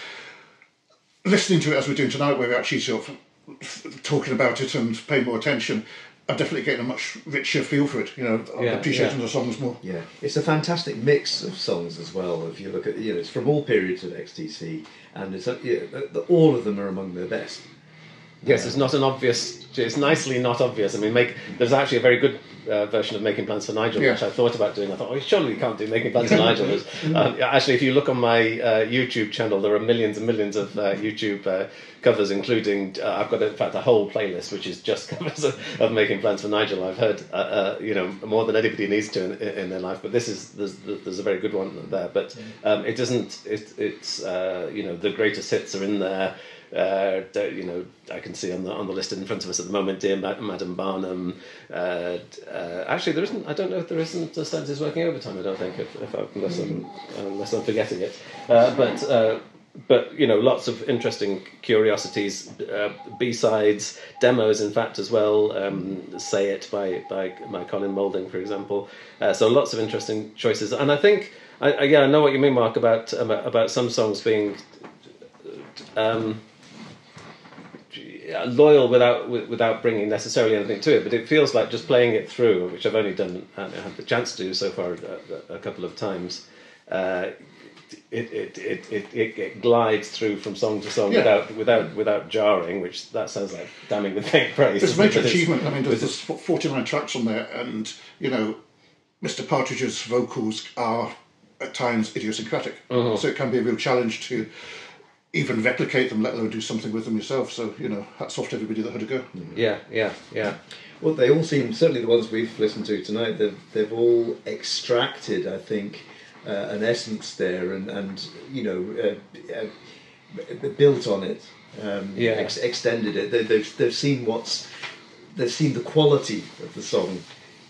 Listening to it as we're doing tonight, where we're actually sort of talking about it and paying more attention, I'm definitely getting a much richer feel for it. You know, I'm Yeah, appreciating yeah. the songs more. Yeah, it's a fantastic mix of songs as well. If you look at, you know, it's from all periods of XTC, and it's uh, yeah, the, the, all of them are among their best. Yes, it's not an obvious. It's nicely not obvious. I mean, make there's actually a very good uh, version of Making Plans for Nigel, Yeah. which I thought about doing. I thought, oh, surely we can't do Making Plans for Nigel. Um, actually, if you look on my uh, YouTube channel, there are millions and millions of uh, YouTube uh, covers, including uh, I've got in fact a whole playlist which is just covers of, of Making Plans for Nigel. I've heard, uh, you know, more than anybody needs to in, in their life. But this is there's, there's a very good one there. But um, it doesn't. It, it's uh, you know the greatest hits are in there. Uh, you know, I can see on the on the list in front of us at the moment, dear Ma- Madam Barnum. Uh, uh, actually, there isn't. I don't know if there isn't a is working overtime. I don't think, if, if I, unless I'm unless I'm forgetting it. Uh, but uh, but you know, lots of interesting curiosities, uh, B sides, demos, in fact, as well. Um, Say it by by by Colin Moulding, for example. So lots of interesting choices, and I think. I, I, yeah, I know what you mean, Mark, about um, about some songs being um, loyal without without bringing necessarily anything to it. But it feels like just playing it through, which I've only done and had the chance to do so far a, a couple of times. Uh, it, it, it, it, it, it glides through from song to song Yeah. without without without jarring, which that sounds like damning with faint praise. It's a major achievement. I mean, there's, there's 49 tracks on there, and you know, Mr. Partridge's vocals are at times idiosyncratic, Uh-huh. so it can be a real challenge to even replicate them, let alone do something with them yourself. So you know, hats off to everybody that had a go. Yeah, yeah, yeah. Well, they all seem certainly the ones we've listened to tonight. They've they've all extracted, I think, uh, an essence there, and and you know, uh, uh, built on it. Um, Yeah. ex- extended it. They, they've they've seen what's they've seen the quality of the song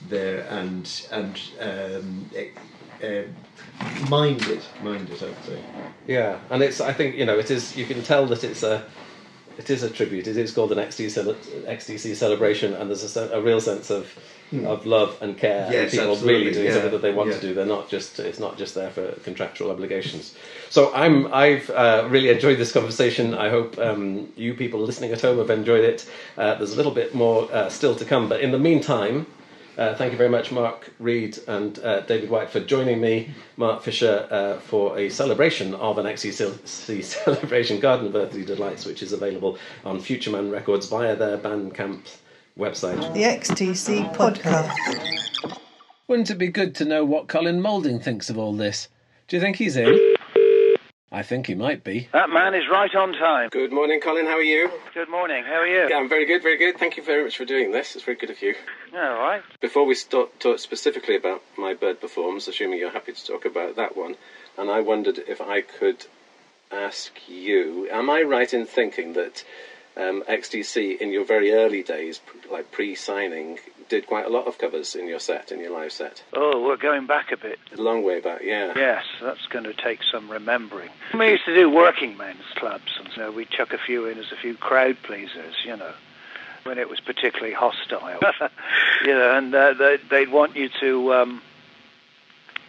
there, and and um, e- uh, mind it, mind it. I would say. Yeah, and it's I think you know it is you can tell that it's a it is a tribute. It is called an XTC celebration, and there's a, a real sense of of love and care. and people absolutely, really doing yeah, something that they want yeah. to do. They're not just it's not just there for contractual obligations. So I'm I've uh, really enjoyed this conversation. I hope um, you people listening at home have enjoyed it. Uh, there's a little bit more uh, still to come, but in the meantime. Uh, thank you very much, Mark Reed and uh, David White, for joining me, Mark Fisher, uh, for a celebration of an XTC celebration, Garden of Earthly Delights, which is available on Futureman Records via their Bandcamp website. The XTC podcast. Wouldn't it be good to know what Colin Moulding thinks of all this? Do you think he's in? I think he might be. That man is right on time. Good morning, Colin. How are you? Good morning. How are you? Yeah, I'm very good, very good. Thank you very much for doing this. It's very good of you. Yeah, all right. Before we start talk specifically about my bird performs, assuming you're happy to talk about that one, and I wondered if I could ask you: Am I right in thinking that um, XTC in your very early days, like pre-signing, did quite a lot of covers in your set, in your live set? Oh, we're going back a bit. A long way back, yeah. Yes, that's going to take some remembering. We used to do working men's clubs, and so we'd chuck a few in as a few crowd pleasers, you know, when it was particularly hostile. you know, and uh, they'd, they'd want you to um,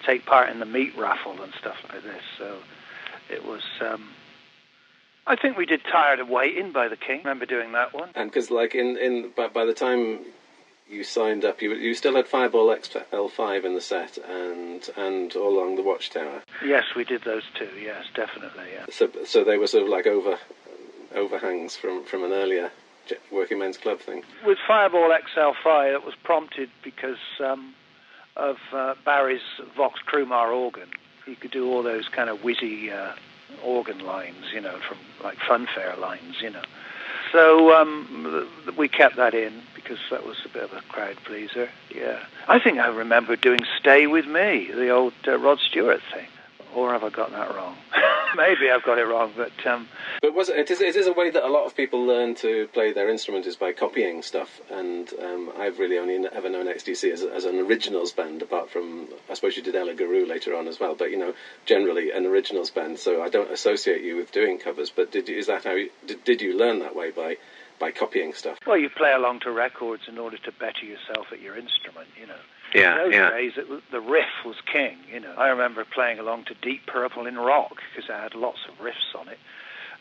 take part in the meat raffle and stuff like this. So it was. Um, I think we did "Tired of Waiting" by the King. Remember doing that one? And because, like, in in by, by the time you signed up, you you still had Fireball XL5 in the set, and and all along the Watchtower. Yes, we did those two. Yes, definitely. Yeah. So so they were sort of like over overhangs from from an earlier working men's club thing. with Fireball XL5, it was prompted because um, of uh, Barry's Vox Crumar organ. He could do all those kind of whizzy uh, organ lines, you know, from like funfair lines, you know. So um, we kept that in because that was a bit of a crowd pleaser. Yeah, I think I remember doing "Stay with Me," the old uh, Rod Stewart thing. Or have I got that wrong? Maybe I've got it wrong, but um, But was it, it is it is a way that a lot of people learn to play their instrument is by copying stuff, and um, I've really only ever known XTC as, as an originals band, apart from I suppose you did Ella Guru later on as well. But you know, generally an originals band. So I don't associate you with doing covers. But did is that how you, did, did you learn that way by by copying stuff? well, you play along to records in order to better yourself at your instrument, you know. Yeah, In those yeah. days, it was, the riff was king. You know, I remember playing along to Deep Purple in rock because it had lots of riffs on it.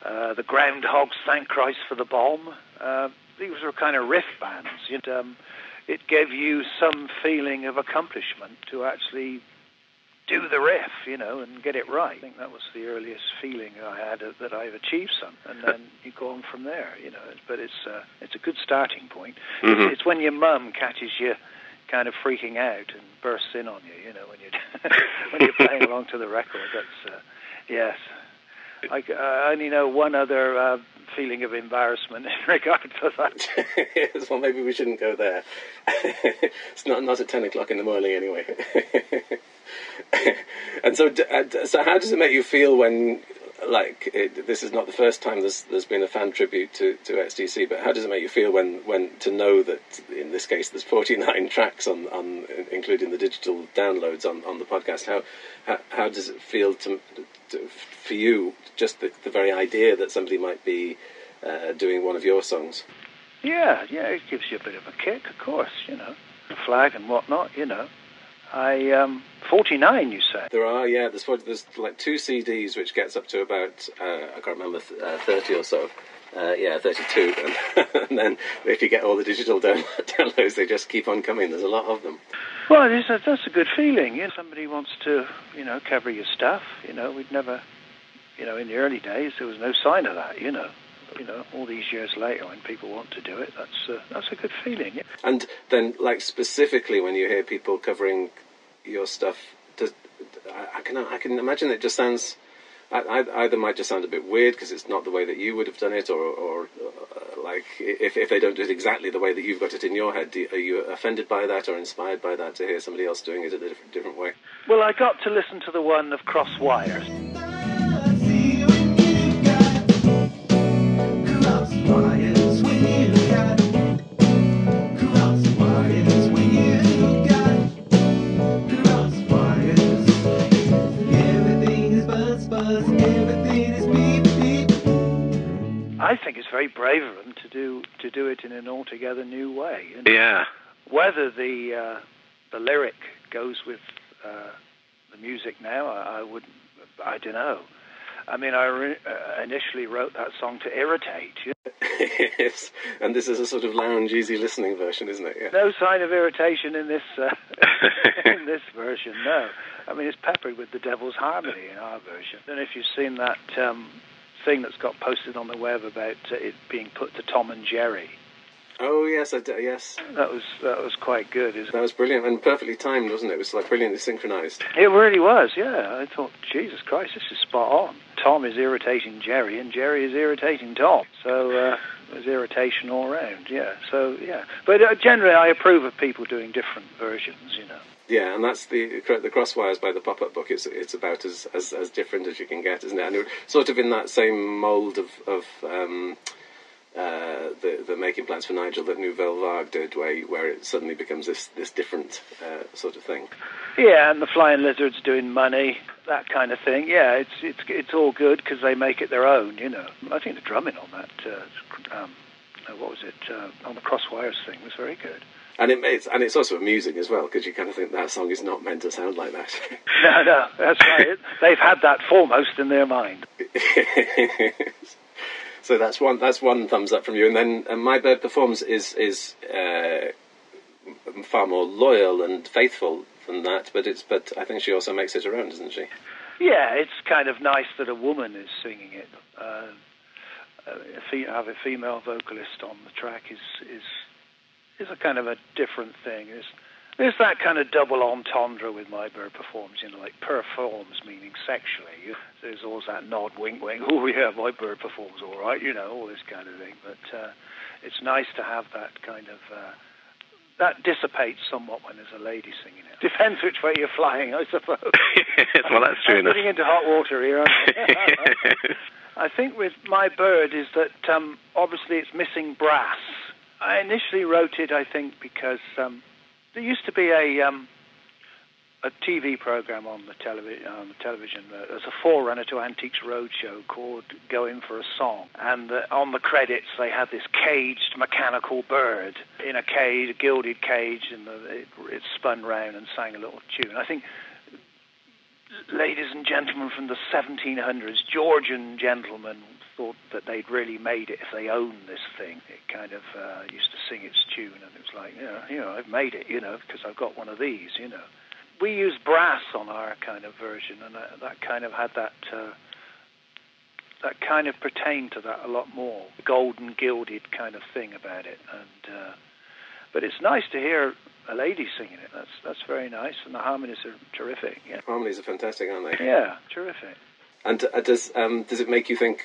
Uh, the Groundhogs, Thank Christ for the Bomb. Uh, these were kind of riff bands. Know, um, it gave you some feeling of accomplishment to actually do the riff, you know, and get it right. I think that was the earliest feeling I had uh, that I've achieved something, and then you go on from there, you know. But it's uh, it's a good starting point. Mhm. It's, it's when your mum catches you kind of freaking out and bursts in on you, you know, when you're when you're playing along to the record. That's uh, yes. I only know one other uh, feeling of embarrassment in regard to that. well, maybe we shouldn't go there. it's not not at ten o'clock in the morning anyway. and so, uh, so how does it make you feel when, like, it, this is not the first time there's there's been a fan tribute to, to XTC, but how does it make you feel when, when to know that in this case there's 49 tracks on, on including the digital downloads on, on the podcast? How, how how does it feel to, to for you just the, the very idea that somebody might be uh, doing one of your songs? Yeah, yeah, it gives you a bit of a kick, of course, you know, the flag and whatnot, you know. I um, 49, you say? There are, yeah. There's there's like two CDs, which gets up to about uh, I can't remember th- uh, thirty or so. Uh, yeah, thirty-two, and, and then if you get all the digital down- downloads, they just keep on coming. There's a lot of them. Well, it is a, that's a good feeling. Know, somebody wants to, you know, cover your stuff. You know, we'd never, you know, in the early days there was no sign of that. You know, you know, all these years later, when people want to do it, that's uh, that's a good feeling. Yeah. And then, like specifically, when you hear people covering your stuff, does, I, I can I can imagine it just sounds. I, I, either might just sound a bit weird because it's not the way that you would have done it, or, or uh, like if, if they don't do it exactly the way that you've got it in your head, do, are you offended by that or inspired by that to hear somebody else doing it a different, different way? Well, I got to listen to the one of Cross Wires. I think it's very brave of them to do to do it in an altogether new way. And Yeah. whether the uh, the lyric goes with uh, the music now, I, I would I don't know. I mean, I re- uh, initially wrote that song to irritate. You yes. And this is a sort of lounge, easy listening version, isn't it? Yeah. No sign of irritation in this uh, in this version. No, I mean it's peppered with the Devil's Harmony in our version. And if you've seen that um, thing that's got posted on the web about uh, it being put to Tom and Jerry, Oh yes, I d- yes. that was that was quite good. Isn't That was brilliant and perfectly timed, wasn't it? It was like brilliantly synchronized. it? really was. Yeah, I thought, Jesus Christ, this is spot on. Tom is irritating Jerry, and Jerry is irritating Tom. So uh, there's irritation all around. Yeah. So yeah, but uh, generally I approve of people doing different versions. You know. Yeah, and that's the the Crosswires by the pop-up book. It's it's about as, as as different as you can get, isn't it? And sort of in that same mould of of um, uh, the the making plans for Nigel that Nouvelle Vague did, where where it suddenly becomes this this different uh, sort of thing. Yeah, and the flying lizards doing money, that kind of thing. Yeah, it's it's it's all good because they make it their own. You know, I think the drumming on that, uh, um, uh, what was it, uh, on the crosswires thing was very good. And it, it's and it's also amusing as well because you kind of think that song is not meant to sound like that. No, no, that's right. They've had that foremost in their mind. so that's one that's one thumbs up from you. And then uh, My Bird Performs is is uh, far more loyal and faithful than that. But it's but I think she also makes it her own, doesn't she? Yeah, it's kind of nice that a woman is singing it. Uh, uh, have a female vocalist on the track is is is a kind of a different thing. There's there's that kind of double entendre with my bird performs, you know, like performs meaning sexually. There's always that nod, wink, wink. Oh yeah, my bird performs all right, you know, all this kind of thing. But uh, it's nice to have that kind of. Uh, that dissipates somewhat when there's a lady singing it. Depends which way you're flying, I suppose. well, that's true I'm enough. getting into hot water here. aren't I? I think with My Bird is that um, obviously it's missing brass. I initially wrote it, I think, because um, there used to be a um, a TV program on the television on the television uh, as a forerunner to Antiques Roadshow called Going for a Song, and uh, on the credits they had this caged mechanical bird in a cage, a gilded cage, and the, it, it spun round and sang a little tune. I think ladies and gentlemen from the 1700s, Georgian gentlemen thought that they'd really made it if they owned this thing. It kind of uh, used to sing its tune, and it was like, yeah, you know, I've made it, you know, because I've got one of these, you know. We use brass on our kind of version, and that, that kind of had that. Uh, that kind of pertained to that a lot more, golden gilded kind of thing about it, and uh, but it's nice to hear a lady singing it. That's that's very nice, and the harmonies are terrific. Yeah, Harmonies are fantastic, aren't they? yeah, terrific. And uh, does um, does it make you think?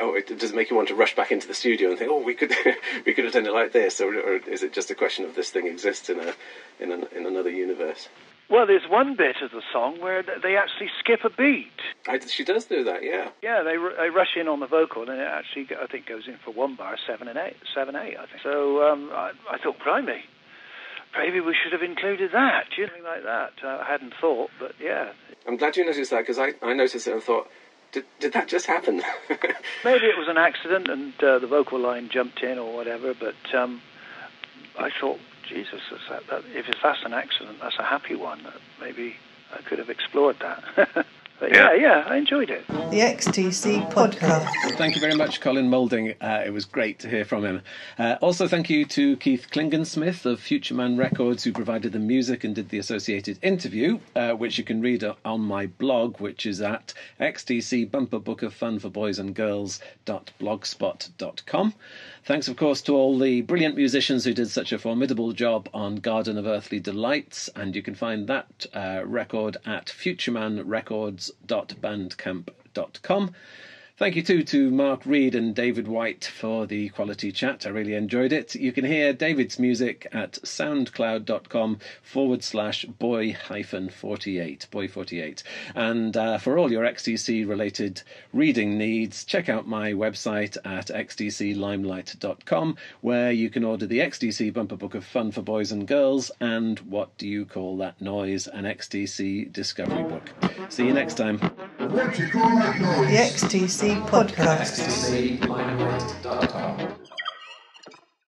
Oh, it, does it make you want to rush back into the studio and think, oh, we could we could have done it like this, or, or is it just a question of this thing exists in a in an, in another universe? Well, there's one bit of the song where they actually skip a beat. I, she does do that, yeah. Yeah, they r- they rush in on the vocal, and it actually I think goes in for one bar, seven and eight, seven eight, I think. So um, I, I thought, blimey, maybe we should have included that, you know, something like that. I hadn't thought, but yeah, I'm glad you noticed that because I, I noticed it and thought, did, did that just happen? maybe it was an accident and uh, the vocal line jumped in or whatever. But um, I thought, Jesus, that, that, if that's an accident, that's a happy one. Maybe I could have explored that. but yeah, yeah, I enjoyed it. The XTC podcast. Thank you very much, Colin Moulding. Uh, it was great to hear from him. Uh, also, thank you to Keith Klingensmith of Futureman Records, who provided the music and did the associated interview, uh, which you can read on my blog, which is at xtc bumper book of fun for boys and girls.blogspot.com. Thanks, of course, to all the brilliant musicians who did such a formidable job on Garden of Earthly Delights, and you can find that uh, record at futuremanrecords.bandcamp.com. Thank you too to Mark Reed and David White for the quality chat. I really enjoyed it. You can hear David's music at soundcloud.com forward slash boy hyphen 48, boy 48. And uh, for all your XTC related reading needs, check out my website at xtclimelight.com where you can order the XTC bumper book of fun for boys and girls and what do you call that noise, an XTC discovery book. See you next time. The XTC Podcast. xtclimelight.com.